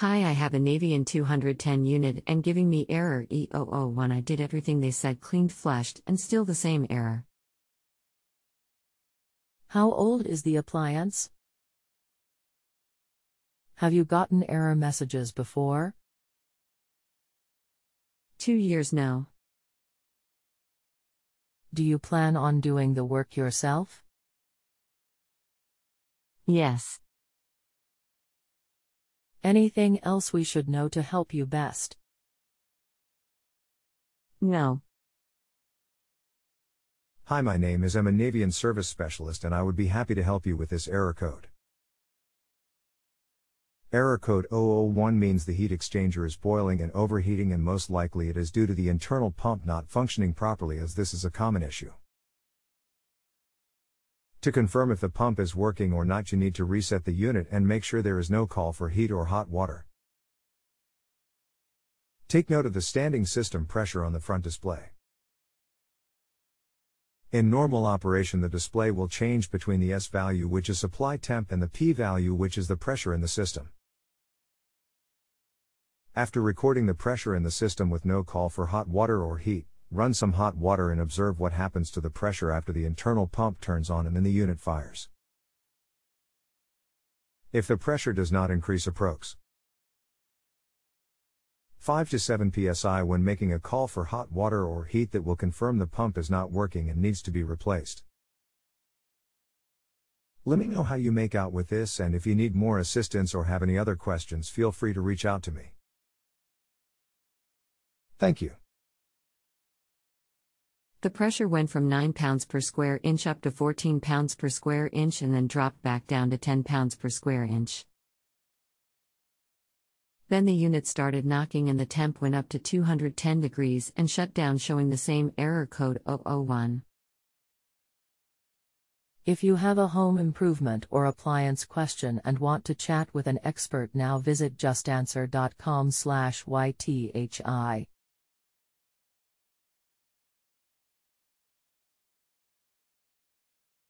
Hi, I have a Navien 210 unit and giving me error E001. I did everything they said, cleaned, flushed, and still the same error. How old is the appliance? Have you gotten error messages before? Two years now. Do you plan on doing the work yourself? Yes. Anything else we should know to help you best? No. Hi, my name is Emma Navien Service Specialist and I would be happy to help you with this error code. Error code 001 means the heat exchanger is boiling and overheating and most likely it is due to the internal pump not functioning properly as this is a common issue. To confirm if the pump is working or not, you need to reset the unit and make sure there is no call for heat or hot water. Take note of the standing system pressure on the front display. In normal operation, the display will change between the S value, which is supply temp, and the P value, which is the pressure in the system. After recording the pressure in the system with no call for hot water or heat, Run some hot water and observe what happens to the pressure after the internal pump turns on and then the unit fires. If the pressure does not increase, approx. 5 to 7 psi when making a call for hot water or heat that will confirm the pump is not working and needs to be replaced. Let me know how you make out with this and if you need more assistance or have any other questions feel free to reach out to me. Thank you. The pressure went from 9 pounds per square inch up to 14 pounds per square inch and then dropped back down to 10 pounds per square inch. Then the unit started knocking and the temp went up to 210 degrees and shut down, showing the same error code 001. If you have a home improvement or appliance question and want to chat with an expert now visit justanswer.com/ythi